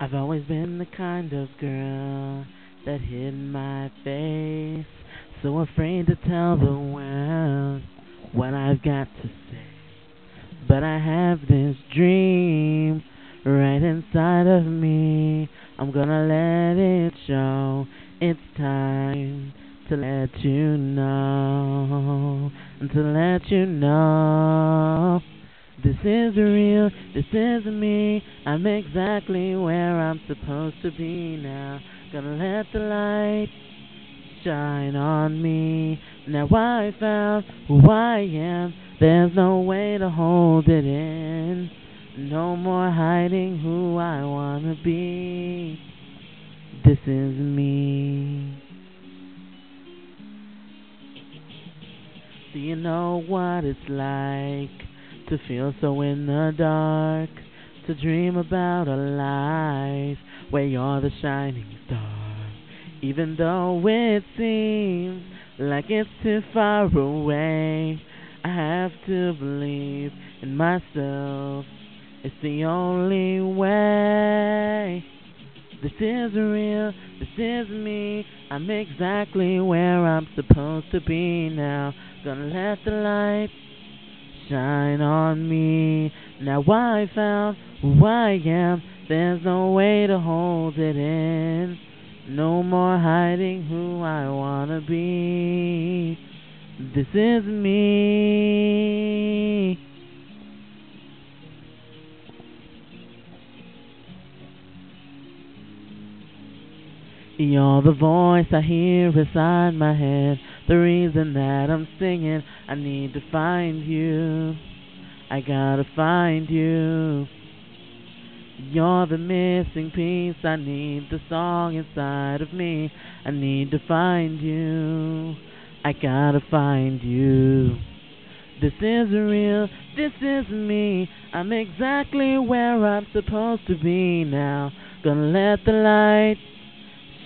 I've always been the kind of girl that hid my face, so afraid to tell the world what I've got to say. But I have this dream right inside of me. I'm gonna let it show. It's time to let you know, to let you know. This is real, this is me. I'm exactly where I'm supposed to be now. Gonna let the light shine on me. Now I found who I am. There's no way to hold it in. No more hiding who I wanna be. This is me. Do you know what it's like? to feel so in the dark, to dream about a life where you're the shining star. Even though it seems like it's too far away, I have to believe in myself. It's the only way. This is real, this is me. I'm exactly where I'm supposed to be now. Gonna let the light shine on me. Now I found who I am. There's no way to hold it in. No more hiding who I wanna be. This is me. You're the voice I hear inside my head. The reason that I'm singing, I need to find you. I gotta find you. You're the missing piece. I need the song inside of me. I need to find you. I gotta find you. This is real. This is me. I'm exactly where I'm supposed to be now. Gonna let the light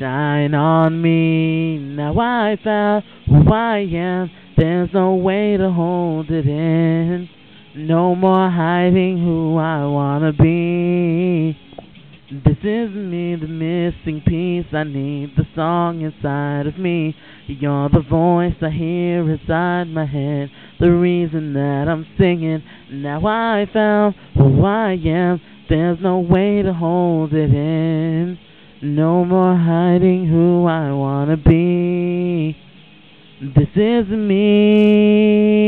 shine on me. Now I found who I am. There's no way to hold it in. No more hiding who I wanna be. This is me, the missing piece. I need the song inside of me. You're the voice I hear inside my head. The reason that I'm singing. Now I found who I am. There's no way to hold it in. No more hiding who I wanna be. This is me.